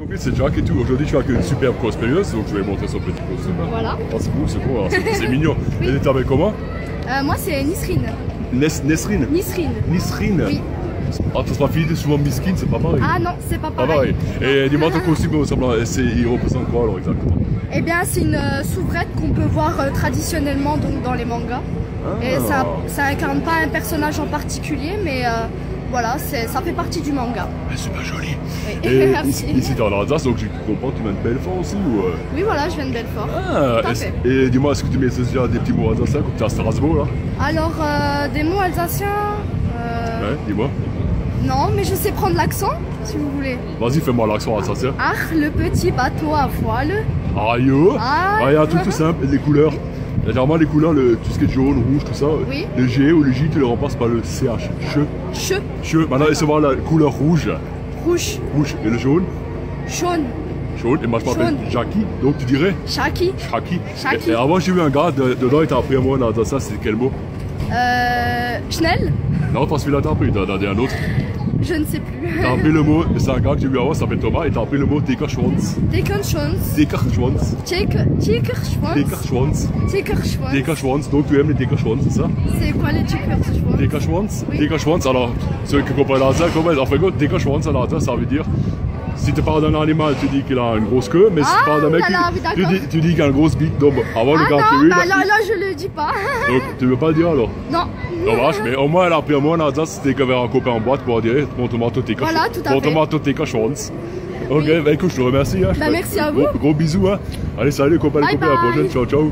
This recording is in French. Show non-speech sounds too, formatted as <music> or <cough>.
Copine, c'est Jack et tout. Aujourd'hui, je suis avec une superbe cosplayeuse, donc je vais montrer son petit costume. Voilà. Oh, c'est beau, c'est beau, hein, c'est <laughs> mignon. Oui. Elle est avec comment Euh, moi, c'est Nisrine. Nes Nesrine Nisrine. Nisrine Oui. Ah, t'as pas fini souvent Miskin, c'est pas pareil. Ah non, c'est pas Pas pareil. pareil. Et dis-moi ton costume, il ressemble à- c'est- il représente quoi alors exactement? Eh bien, c'est une euh, soubrette qu'on peut voir euh, traditionnellement donc, dans les mangas. Et Ah. ça, ça incarne pas un personnage en particulier, mais euh, voilà, ça fait partie du manga. Ah, C'est pas joli. Oui. Et <laughs> Merci. ici, t'es en Alsace, donc je comprends que tu viens de Belfort aussi ou euh? Oui, voilà, je viens de Belfort. Ah, Tout et dis-moi, est-ce que tu mets déjà des petits mots alsaciens comme t'es à Strasbourg là? Alors, euh, des mots alsaciens euh, Ouais, dis-moi. Non, mais je sais prendre l'accent, si vous voulez. Vas-y, fais-moi l'accent alsacien. Ach, le petit bateau à voile. Aïe oh. Ah. Ah, truc tout simple, les couleurs. <laughs> Il Généralement, les couleurs, le, tout ce qui est jaune, rouge, tout ça. Oui. Le G ou le J, tu le remplaces par le CH. Che. Che, Che. Maintenant, essaie de voir la couleur rouge. rouge, Rouge. Et le jaune? jaune, Jaune. Et moi, je m'appelle. Jackie. Donc, tu dirais? Shaki, Shaki. Shaki. Et, et avant, j'ai vu un gars, de- dedans, il t'a appris un mot en alsacien, c'est quel mot? Euh, Schnell, Non, pas celui-là, t'as appris. T'as t'as dit un autre. Je ne sais plus. T'as appris le mot, c'est un gars que j'ai vu avant, il s'appelle Thomas, et t'as appris le mot Deckerschwanz. Deckenschwanz, Deckerschwanz. Tickerschwanz, Deckerschwanz. Tickerschwanz. Deckerschwanz. Donc, tu aimes les Deckerschwanz, c'est ça? C'est quoi les Tickerschwanz Deckerschwanz Oui. Deckerschwanz, alors, ceux qui comprennent l'alsacien, comment En fait, gros, Deckerschwanz en alsacien, ça veut dire. Si tu parles d'un animal, tu dis qu'il a une grosse queue, mais si tu Ah, parles d'un mec, tu, tu dis, tu dis qu'il a une grosse bite. Donc, avant, le Ah gars bah là, là, je le dis pas. donc, tu veux pas le dire alors non. Dommage, mais au moins elle a appris un mot en Alsace, c'était qu'il y avait un copain en boîte pour dire mon tomato tes Voilà, tout à fait. tomato tes. Ok, bah écoute, je te remercie. Hein, Bah, merci à vous. Gros, bisous. Hein. Allez, salut copains, les Bye copains, à la prochaine. Ciao, ciao.